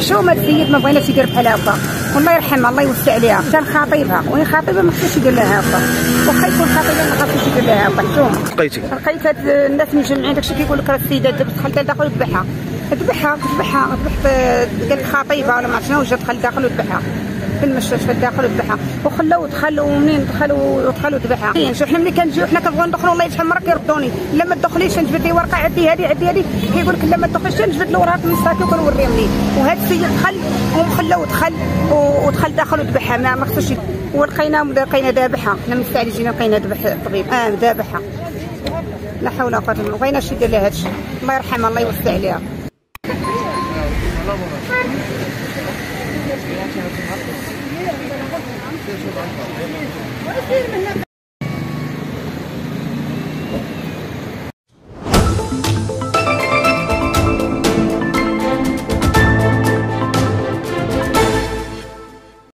شو ما السيد ما بغيناش يدير بحال هكا والله يرحمها الله يوسع عليها كان خاطبها. وين خطيبها ما خصوش يدير لها هكا واخا يكون خطيبها ما خصوش يدير لها هكا انتوما لقيتي لقيت هاد الناس مجمعين داكشي كيقول لك راه السيدة دخلت لداخل وذبحها ذبحها ذبحها ذبحت قالت خطيبها ولا ما عرفت شنو جات دخل داخل وذبحها في المستشفى داخل وذبحها وخلاو دخل ومنين دخلوا ودخلوا ذبحها شوف حنا ملي كنجيو حنا كنبغيو ندخلوا الله يفهم مرة كيردوني لا ما تدخليش نجبد لي ورقة عدي هذه عدي هذه. كيقول لك لا ما تدخلش نجبد له وراك من الصاكي وكنوريهم ليه وهذا السيد دخل وخلاو دخل ودخل داخل وذبحها ما ما خصوش ولقينا لقينا ذابحها حنا مستعجلين لقينا ذبح الطبيب آه ذابحها لا حول ولا قوة إلا بالله. ما بغيناش يدير لها هادشي الله يرحمها الله يوسع عليها. Bravo.